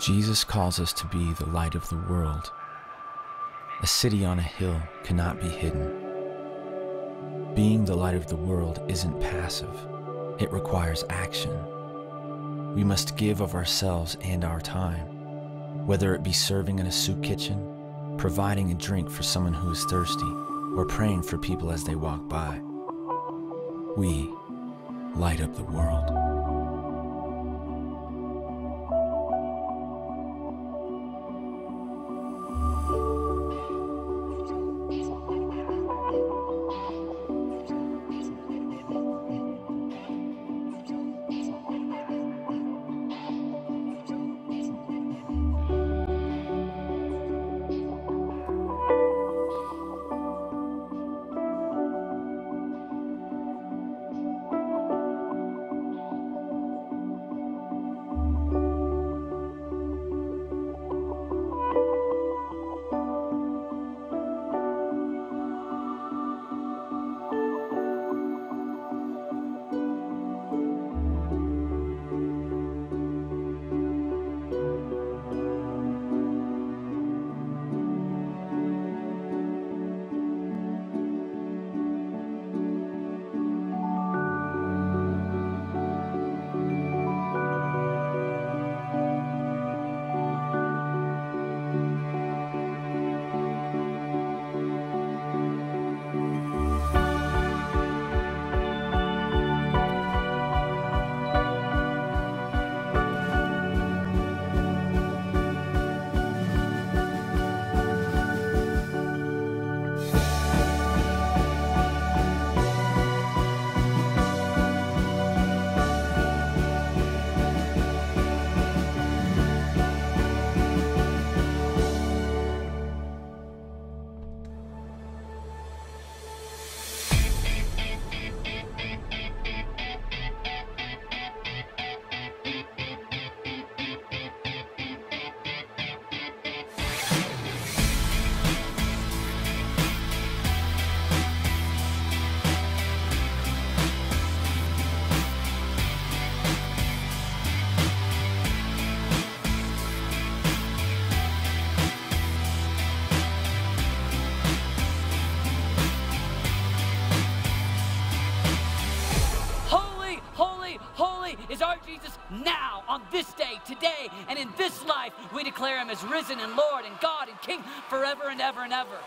Jesus calls us to be the light of the world. A city on a hill cannot be hidden. Being the light of the world isn't passive, it requires action. We must give of ourselves and our time, whether it be serving in a soup kitchen, providing a drink for someone who is thirsty, or praying for people as they walk by. We light up the world. Is our Jesus now, on this day, today, and in this life. We declare him as risen and Lord and God and King forever and ever and ever.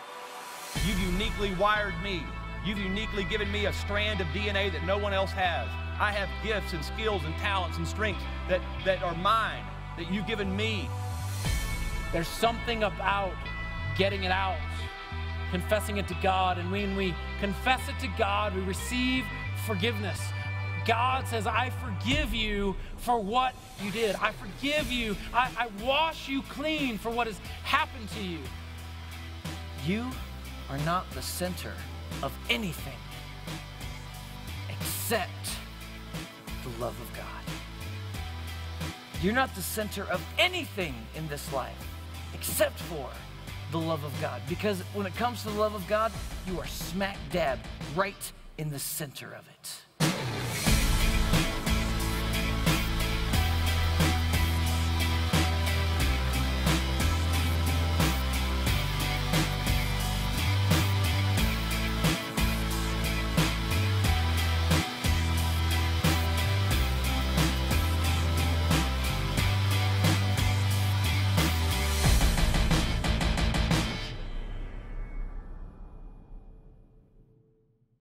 You've uniquely wired me. You've uniquely given me a strand of DNA that no one else has. I have gifts and skills and talents and strengths that, that are mine, that you've given me. There's something about getting it out, confessing it to God. And when we confess it to God, we receive forgiveness. God says, I forgive you for what you did. I forgive you. I, I wash you clean for what has happened to you. You are not the center of anything except the love of God. You're not the center of anything in this life except for the love of God. Because when it comes to the love of God, you are smack dab right in the center of it.